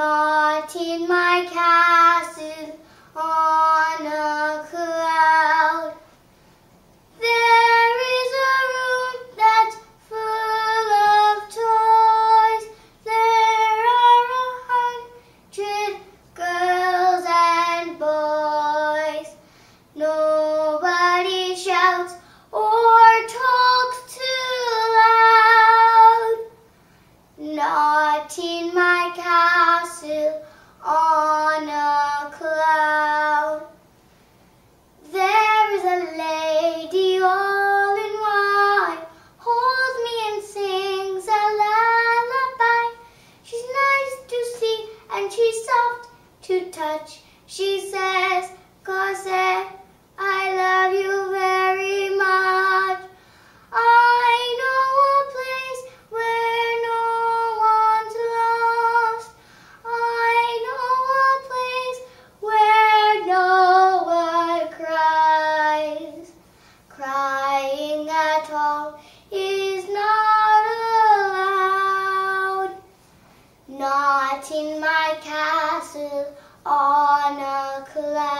Not in my castle on a cloud. There is a room that's full of toys. There are a hundred girls and boys. Nobody shouts or talks to touch. She says, Cosette, I love you very much. I know a place where no one's lost. I know a place where no one cries. Crying at all is not allowed. Not in my castle on a cloud.